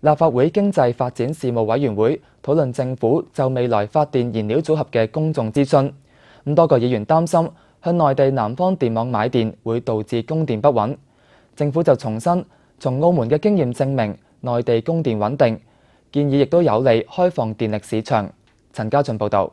立法會經濟發展事務委員會討論政府就未來發電燃料組合嘅公眾諮詢。咁多個議員擔心向內地南方電網買電會導致供電不穩。政府就重申，從澳門嘅經驗證明內地供電穩定，建議亦都有利開放電力市場。陳家俊報導。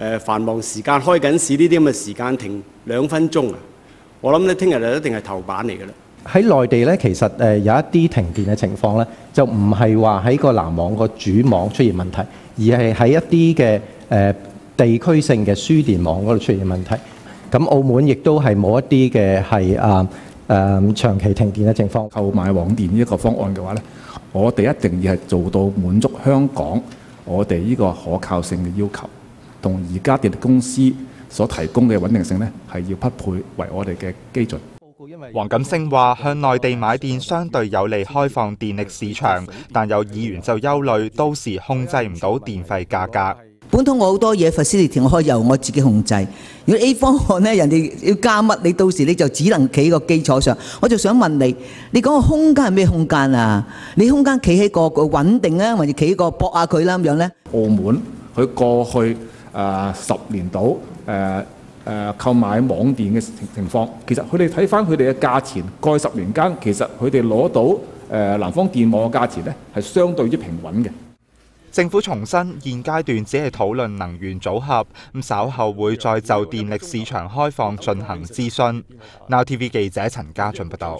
誒繁忙時間開緊市呢啲咁嘅時間停兩分鐘啊，我諗咧聽日就一定係頭版嚟嘅啦。喺內地咧，其實誒有一啲停電嘅情況咧，就唔係話喺個南網個主網出現問題，而係喺一啲嘅誒地區性嘅輸電網嗰度出現問題。咁澳門亦都係冇一啲嘅係啊誒長期停電嘅情況。購買網電呢一個方案嘅話咧，我哋一定要係做到滿足香港我哋呢個可靠性嘅要求，同而家電力公司所提供嘅穩定性呢，係要匹配為我哋嘅基準。黃錦星話：向內地買電相對有利開放電力市場，但有議員就憂慮到時控制唔到電費價格。本土我好多嘢 facility 我可以由我自己控制。如果 A 方案呢，人哋要加乜，你到時你就只能企個基礎上。我就想問你，你講個空間係咩空間啊？你空間企喺個個穩定啊，或者企喺個搏下佢啦咁樣呢？澳門佢過去誒十年度誒誒購買網電嘅情情況，其實佢哋睇翻佢哋嘅價錢，過去十年間其實佢哋攞到誒南方電網嘅價錢呢，係相對於平穩嘅。政府重申，現階段只係討論能源組合，咁稍後會再就電力市場開放進行諮詢。Now TV 記者陳家俊報道。